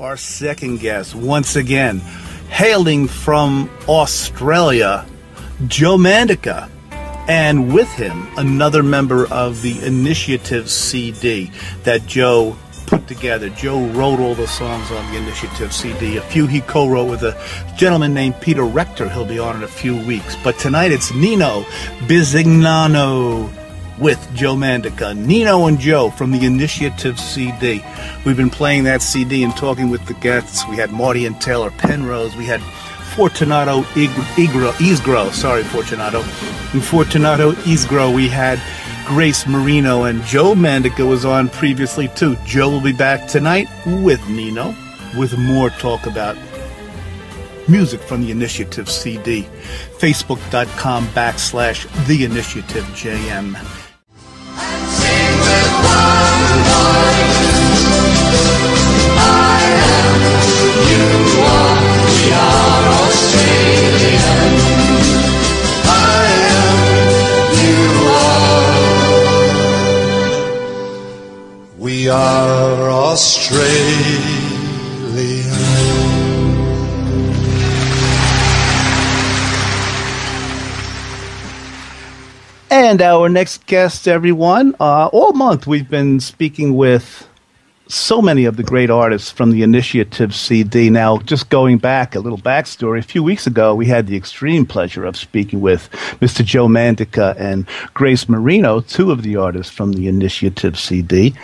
our second guest, once again, hailing from Australia, Joe Mandica. And with him, another member of the Initiative CD that Joe put together. Joe wrote all the songs on the Initiative CD. A few he co wrote with a gentleman named Peter Rector. He'll be on in a few weeks. But tonight it's Nino Bisignano with Joe Mandica. Nino and Joe from the Initiative CD. We've been playing that CD and talking with the guests. We had Marty and Taylor Penrose. We had Fortunato Igro, Isgro, sorry, Fortunato. In Fortunato Isgro, we had Grace Marino and Joe Mandica was on previously too. Joe will be back tonight with Nino with more talk about music from the Initiative CD. Facebook.com backslash The Initiative JM. We are Australian. And our next guest, everyone, uh, all month we've been speaking with so many of the great artists from the Initiative CD. Now, just going back a little backstory, a few weeks ago, we had the extreme pleasure of speaking with Mr. Joe Mandica and Grace Marino, two of the artists from the Initiative CD.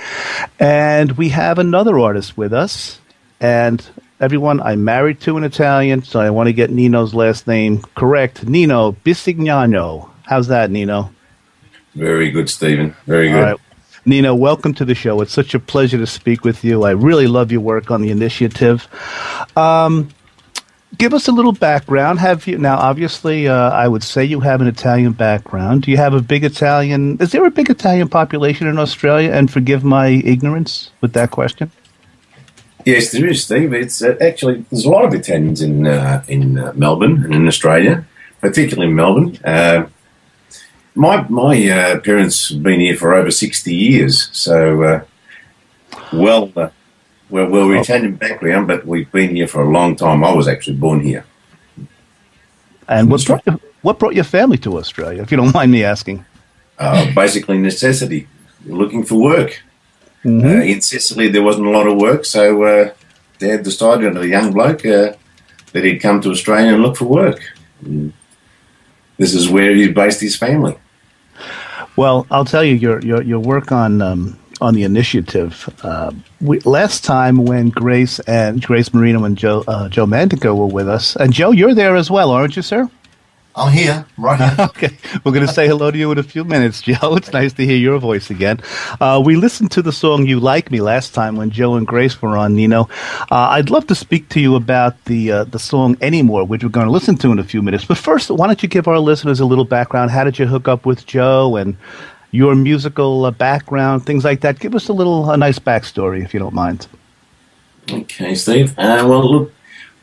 And we have another artist with us. And everyone, I'm married to an Italian, so I want to get Nino's last name correct. Nino Bisignano. How's that, Nino? Very good, Stephen. Very good. Nino, welcome to the show. It's such a pleasure to speak with you. I really love your work on the initiative. Um, give us a little background. Have you now? Obviously, uh, I would say you have an Italian background. Do you have a big Italian? Is there a big Italian population in Australia? And forgive my ignorance with that question. Yes, there is, Steve. It's uh, actually there's a lot of Italians in uh, in uh, Melbourne and in Australia, particularly in Melbourne. My my uh, parents have been here for over sixty years, so uh, well, uh, well, well, we're Italian background, but we've been here for a long time. I was actually born here. And what brought, your, what brought your family to Australia, if you don't mind me asking? Uh, basically, necessity. Looking for work. Mm-hmm. Uh, in Sicily, there wasn't a lot of work, so uh, Dad decided, a young bloke, uh, that he'd come to Australia and look for work. And this is where he based his family. Well, I'll tell you, your your your work on um, on the initiative. Uh, we, last time when Grace and Grace Marino and Joe uh, Joe Mandica were with us, and Joe, you're there as well, aren't you, sir? I'm here, right here. okay, we're going to say hello to you in a few minutes, Joe. It's nice to hear your voice again. Uh, we listened to the song "You Like Me" last time when Joe and Grace were on. Nino, uh, I'd love to speak to you about the uh, the song "Anymore," which we're going to listen to in a few minutes. But first, why don't you give our listeners a little background? How did you hook up with Joe and your musical uh, background, things like that? Give us a little a nice backstory, if you don't mind. Okay, Steve. Uh, well, look.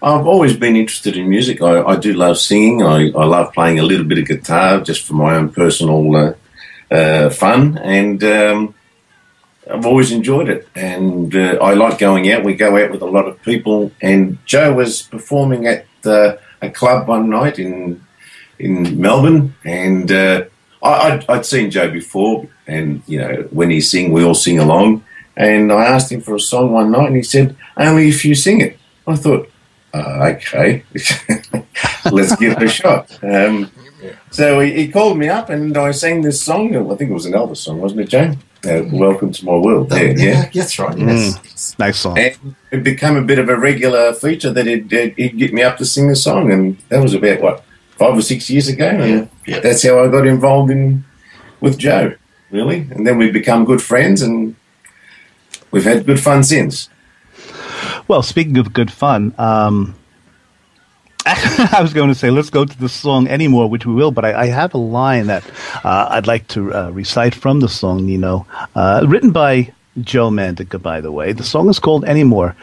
I've always been interested in music. I, I do love singing. I, I, love playing a little bit of guitar just for my own personal uh, uh, fun, and um, I've always enjoyed it. And uh, I like going out. We go out with a lot of people. And Joe was performing at uh, a club one night in in Melbourne, and uh, I, would seen Joe before. And you know, when he sing, we all sing along. And I asked him for a song one night, and he said, "Only if you sing it." I thought uh, okay, let's give it a shot. Um, so he, he, called me up and I sang this song. I think it was an Elvis song, wasn't it, Jane? Uh, Welcome to my world. Yeah, yeah, that's right. Yes. Mm, nice song. And it became a bit of a regular feature that he'd, he'd get me up to sing the song, and that was about what five or six years ago. And yeah. that's how I got involved in with Joe, really. And then we've become good friends, and we've had good fun since. Well, speaking of good fun, um, I was going to say let's go to the song anymore, which we will, but I, I have a line that uh, I'd like to uh, recite from the song, Nino, uh, written by Joe Mandica, by the way. The song is called Anymore.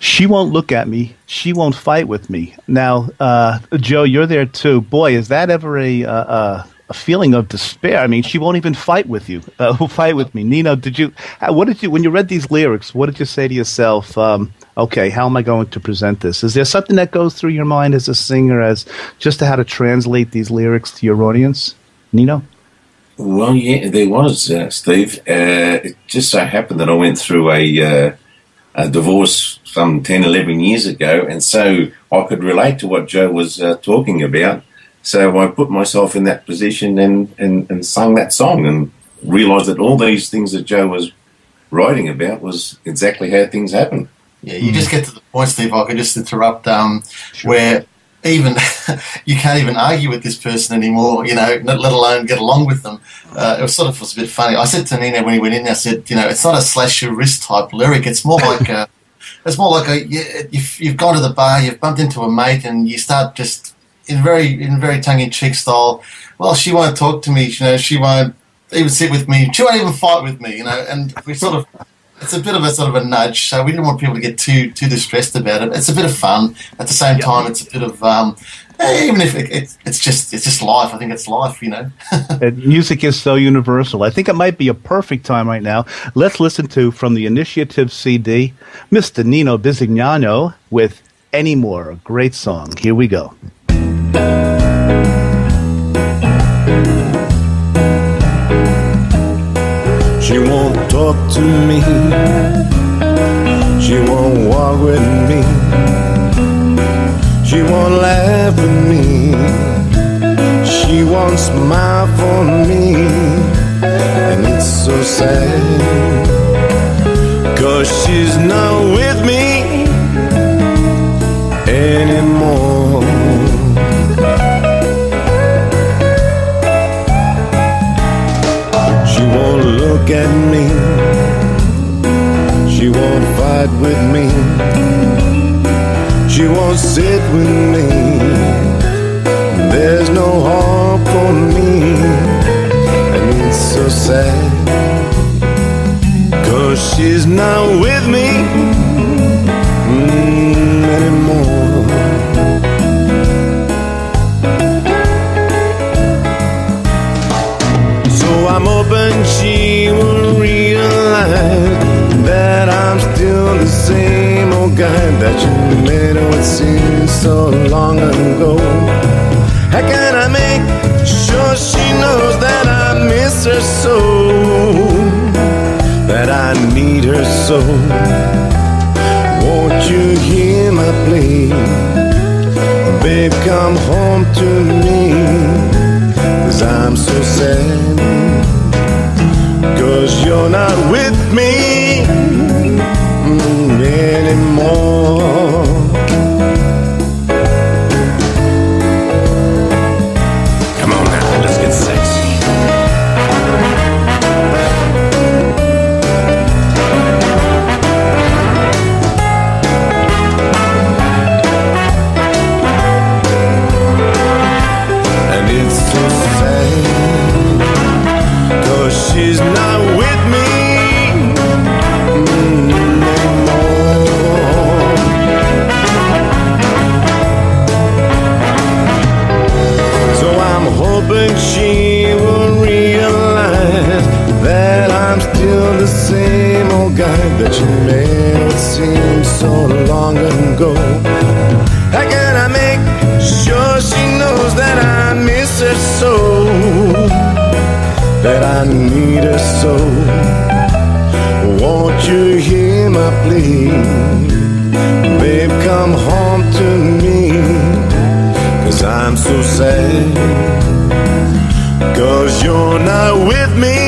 She won't look at me. She won't fight with me. Now, uh, Joe, you're there too. Boy, is that ever a, uh, uh, a feeling of despair. I mean, she won't even fight with you. Uh, fight with me? Nino, did you? What did you when you read these lyrics? What did you say to yourself? Um, okay, how am I going to present this? Is there something that goes through your mind as a singer as just to how to translate these lyrics to your audience? Nino? Well, yeah, there was, uh, Steve. Uh, it just so happened that I went through a, uh, a divorce some 10, 11 years ago, and so I could relate to what Joe was uh, talking about. So I put myself in that position and, and, and sung that song and realised that all these things that Joe was writing about was exactly how things happen. Yeah, you just get to the point, Steve. I could just interrupt, um, sure. where even you can't even argue with this person anymore. You know, let alone get along with them. Uh, it was sort of was a bit funny. I said to Nino when he went in, I said, you know, it's not a slash your wrist type lyric. It's more like a, it's more like a. You've, you've gone to the bar, you've bumped into a mate, and you start just in very in very tongue in cheek style. Well, she won't talk to me. You know, she won't even sit with me. She won't even fight with me. You know, and we sort of it's a bit of a sort of a nudge. So we didn't want people to get too too distressed about it. It's a bit of fun. At the same yep. time, it's a bit of um, even if it, it, it's just it's just life. I think it's life, you know. music is so universal. I think it might be a perfect time right now. Let's listen to from the Initiative CD, Mr. Nino Bisignano with "Any More," a great song. Here we go. Talk to me. She won't walk with me. She won't laugh with me. She won't smile for me. And it's so sad. Cause she's not with me anymore. Look at me. She won't fight with me. She won't sit with me. There's no hope for me. And it's so sad. Cause she's not with me mm, anymore. She will realize that I'm still the same old guy that you met what seems so long ago. How can I make sure she knows that I miss her so? That I need her so. Won't you hear my plea? Babe, come home to me. Cause I'm so sad Cause you're not with me mm, anymore. You made it seem so long ago. How can I make sure she knows that I miss her so? That I need her so. Won't you hear my plea? Babe, come home to me. Cause I'm so sad. Cause you're not with me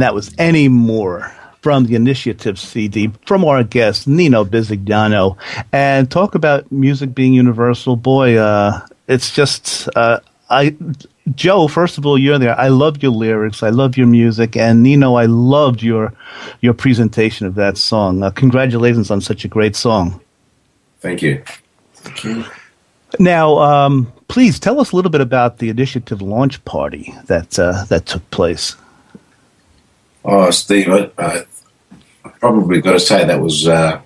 And that was Any More from the Initiative CD from our guest, Nino Bisignano. And talk about music being universal. Boy, uh, it's just, uh, I Joe, first of all, you're there. I love your lyrics. I love your music, and Nino, I loved your your presentation of that song. Uh, congratulations on such a great song. Thank you. Thank you. Now, um, please tell us a little bit about the initiative launch party that uh, that took place. Oh, Steve, I, I probably got to say that was uh,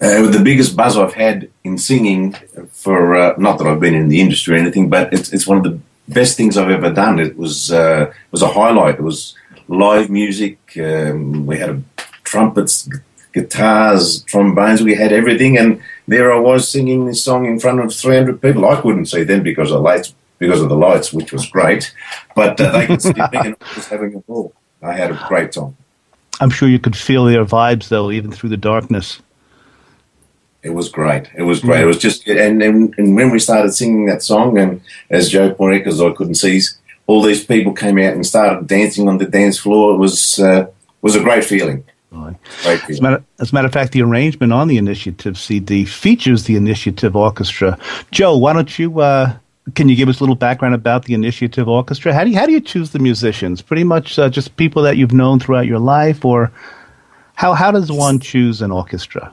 uh, the biggest buzz I've had in singing for uh, not that I've been in the industry or anything, but it's it's one of the best things I've ever done. It was uh, was a highlight. It was live music. Um, we had trumpets, guitars, trombones. We had everything, and there I was singing this song in front of 300 people. I couldn't see them because of lights, because of the lights, which was great, but uh, they could see me, and I was having a ball. I had a great time. I'm sure you could feel their vibes, though, even through the darkness. It was great. It was great. It was just, and, and, and when we started singing that song, and as Joe pointed, because I couldn't see, all these people came out and started dancing on the dance floor. It was uh, was a great feeling. Great feeling. As, a matter, as a matter of fact, the arrangement on the Initiative CD features the Initiative Orchestra. Joe, why don't you? Uh, can you give us a little background about the Initiative Orchestra? How do you, how do you choose the musicians? Pretty much uh, just people that you've known throughout your life, or how how does one choose an orchestra?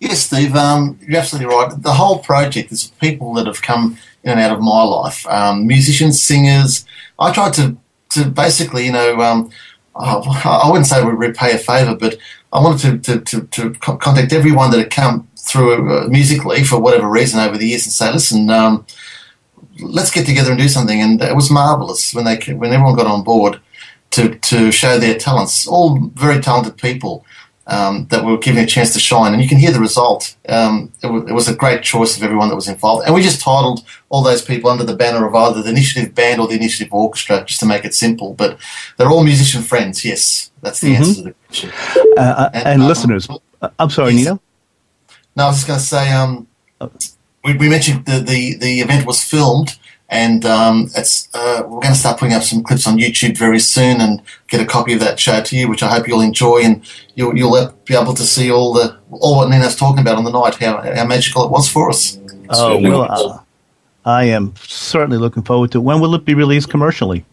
Yes, Steve, um, you're absolutely right. The whole project is people that have come in and out of my life, um, musicians, singers. I tried to, to basically, you know, um, I wouldn't say we repay a favour, but I wanted to, to, to, to, contact everyone that had come through uh, musically for whatever reason over the years and say, listen, um, let's get together and do something. And it was marvellous when they when everyone got on board to, to show their talents. All very talented people um, that were given a chance to shine. And you can hear the result. Um, it, w- it, was a great choice of everyone that was involved. And we just titled all those people under the banner of either the Initiative Band or the Initiative Orchestra, just to make it simple. But they're all musician friends, yes. That's the mm-hmm. answer to the question. Uh, uh and, and um, listeners, uh, I'm sorry, yes. Nino? No, I was just going to say um, oh. We, we, mentioned the, the, the event was filmed and um, it's uh, we're going to start putting up some clips on YouTube very soon and get a copy of that show to you, which I hope you'll enjoy and you'll, you'll be able to see all the all what Nino's talking about on the night, how, how magical it was for us. Oh well, uh, I am certainly looking forward to. It. When will it be released commercially?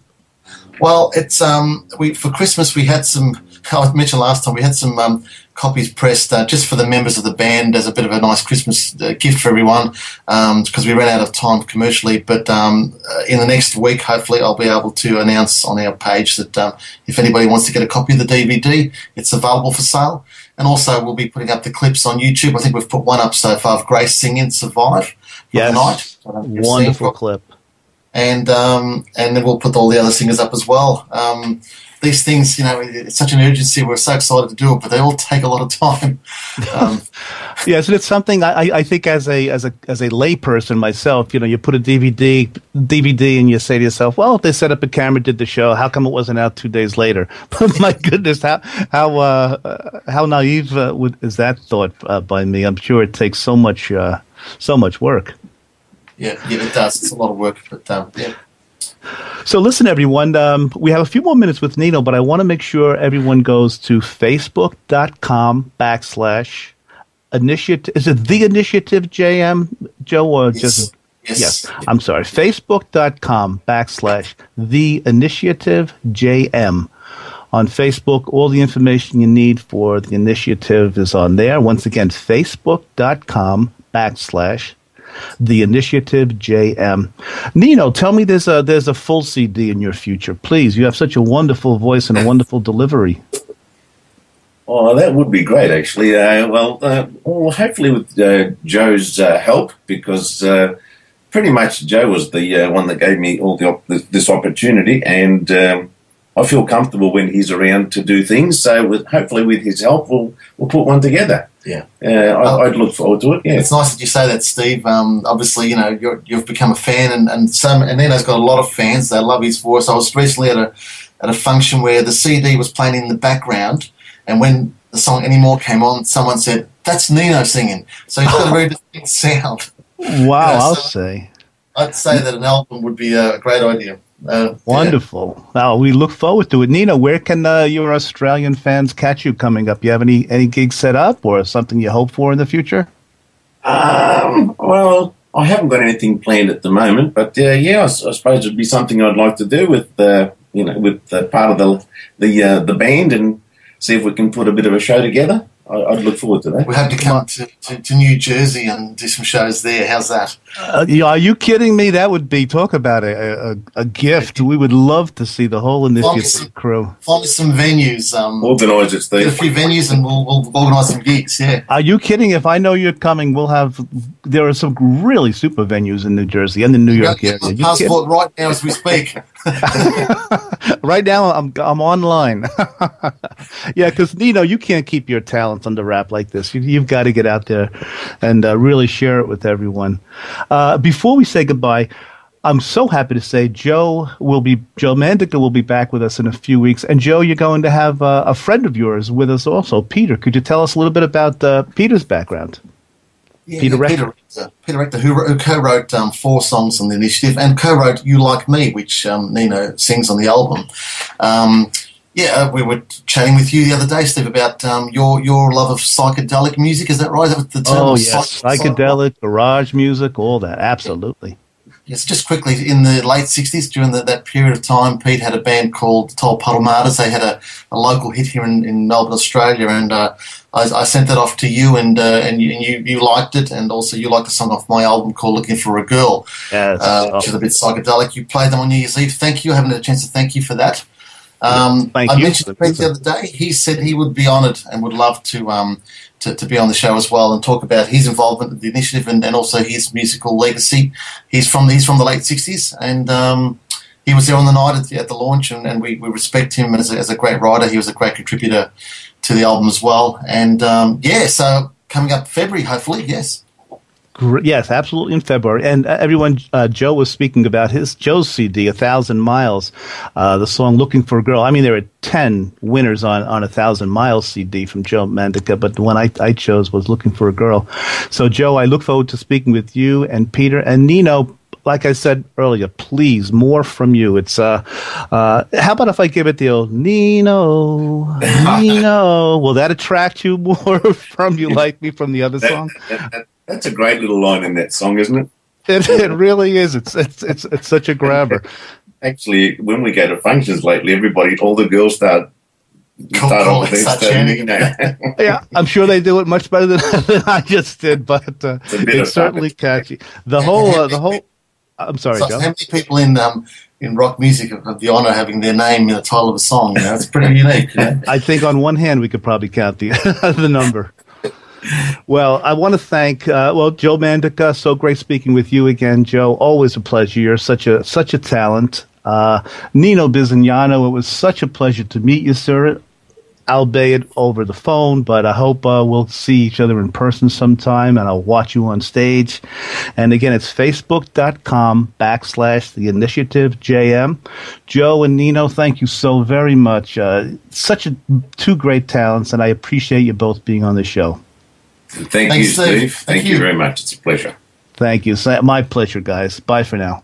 Well, it's um, we for Christmas we had some. I mentioned last time we had some um, copies pressed uh, just for the members of the band as a bit of a nice Christmas uh, gift for everyone because um, we ran out of time commercially. But um, uh, in the next week, hopefully, I'll be able to announce on our page that um, if anybody wants to get a copy of the DVD, it's available for sale. And also, we'll be putting up the clips on YouTube. I think we've put one up so far of Grace singing "Survive" yes. night. Wonderful clip. And um, and then we'll put all the other singers up as well. These things, you know, it's such an urgency. We're so excited to do it, but they all take a lot of time. Um, yes, and it's something I, I think as a as a as a layperson myself, you know, you put a DVD DVD and you say to yourself, well, if they set up a camera, did the show, how come it wasn't out two days later? But my goodness, how how uh, how naive uh, would, is that thought uh, by me? I'm sure it takes so much uh, so much work. Yeah, yeah, it does. It's a lot of work, but um, yeah. So, listen, everyone, um, we have a few more minutes with Nino, but I want to make sure everyone goes to facebook.com backslash initiative. Is it the initiative, JM, Joe, or yes. just. Yes. yes. I'm sorry. Facebook.com backslash the initiative JM. On Facebook, all the information you need for the initiative is on there. Once again, facebook.com backslash the Initiative JM. Nino, tell me there's a there's a full CD in your future, please. You have such a wonderful voice and a wonderful delivery. Oh, that would be great, actually. Uh, well, uh, well, hopefully with uh, Joe's uh, help, because uh, pretty much Joe was the uh, one that gave me all op- this opportunity, and um, I feel comfortable when he's around to do things. So, with, hopefully, with his help, we'll we'll put one together. Yeah, uh, I, would look forward to it. Yeah, it's nice that you say that, Steve. Um, obviously, you know you have become a fan, and and some and Nino's got a lot of fans. They love his voice. I was recently at a at a function where the CD was playing in the background, and when the song Anymore came on, someone said that's Nino singing. So he's got a very distinct sound. Wow, you know, I'll say. I'd say that an album would be a great idea. Uh, Wonderful. Yeah. Well, we look forward to it. Nino, where can uh, your Australian fans catch you coming up? You have any any gigs set up or something you hope for in the future? Um, well, I haven't got anything planned at the moment, but uh, yeah, I, I, suppose it'd be something I'd like to do with uh, you know with part of the the uh, the band and see if we can put a bit of a show together. I, I'd look forward to that. We hope to come to, to, to New Jersey and do some shows there. How's that? Uh, are you kidding me? That would be talk about a, a, a gift. We would love to see the whole initiative Awesome. crew. Find some venues. Um, Organise it, get a few venues and we'll, we'll organise some gigs. Yeah. Are you kidding? If I know you're coming, we'll have. There are some really super venues in New Jersey and the New York area. You passport right now as we speak. right now, I'm I'm online. yeah, because Nino, you can't keep your talents under wrap like this. You, you've got to get out there and uh, really share it with everyone. Uh, before we say goodbye. I'm so happy to say Joe will be Joe Mandica will be back with us in a few weeks, and Joe, you're going to have uh, a friend of yours with us also, Peter. Could you tell us a little bit about uh, Peter's background? Yeah, Peter yeah, Peter Rector, Peter Rector, who, who co-wrote um, four songs on the initiative and co-wrote "You Like Me," which um, Nino sings on the album. Um, yeah, uh, we were chatting with you the other day, Steve, about um, your your love of psychedelic music. Is that right? Is that the term Oh yes, Psych- psychedelic, garage music, all that. Absolutely. Yes, just quickly, in the late 60s, during the, that period of time, Pete had a band called Tolpuddle Martyrs. They had a, a local hit here in, in Melbourne, Australia, and uh, I, I sent that off to you, and uh, and, you, and you, you liked it, and also you liked the song off my album called Looking for a Girl, Yes. uh, Oh, which is a bit psychedelic. You played them on New Year's Eve. Thank you. I haven't had a chance to thank you for that. Um, I you. mentioned to Pete the other day. He said he would be honoured and would love to um, to, to be on the show as well and talk about his involvement with the initiative and, and also his musical legacy. He's from he's from the late '60s and um, he was there on the night at the, at the launch and, and we, we respect him as a, as a great writer. He was a great contributor to the album as well. And um, yeah, so coming up February, hopefully, yes. Yes, absolutely in February. And uh, everyone, uh, Joe was speaking about his Joe's CD, A Thousand Miles, uh, the song Looking for a Girl. I mean, there are 10 winners on, on A Thousand Miles CD from Joe Mandica, but the one I, I chose was Looking for a Girl. So, Joe, I look forward to speaking with you and Peter and Nino. Like I said earlier, please more from you. It's uh, uh, how about if I give it the old Nino, Nino? Will that attract you more from you like me from the other song? That, that, that, that's a great little line in that song, isn't it? It, it really is. It's it's it's it's such a grabber. Actually, when we go to functions lately, everybody, all the girls start Cool, start cool, off with their chanting. Yeah, I'm sure they do it much better than, than I just did, but uh, It's it's of certainly catchy. The whole uh, the whole. I'm sorry, So Joe. how many people in um, in rock music have, have the honour of having their name in the title of a song? You know, it's pretty unique. You know? I think on one hand we could probably count the the number. Well, I want to thank uh, well Joe Mandica. So great speaking with you again, Joe. Always a pleasure. You're such a such a talent. Uh, Nino Bisignano, it was such a pleasure to meet you, sir. Albeit over the phone, but I hope uh, we'll see each other in person sometime, and I'll watch you on stage. And again, it's facebook.com backslash the initiative JM. Joe and Nino, thank you so very much. Uh, such a, two great talents, and I appreciate you both being on the show. Thank Thanks, you, Steve. Steve. Thank Thank, you you. very much. It's a pleasure. Thank you. My pleasure, guys. Bye for now.